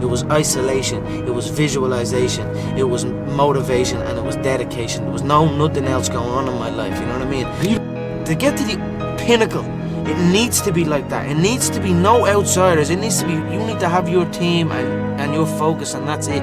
It was isolation. It was visualization. It was motivation, and it was dedication. There was no nothing else going on in my life. You know what I mean? You, to get to the pinnacle, it needs to be like that. It needs to be no outsiders. It needs to be. You need to have your team and and your focus, and that's it.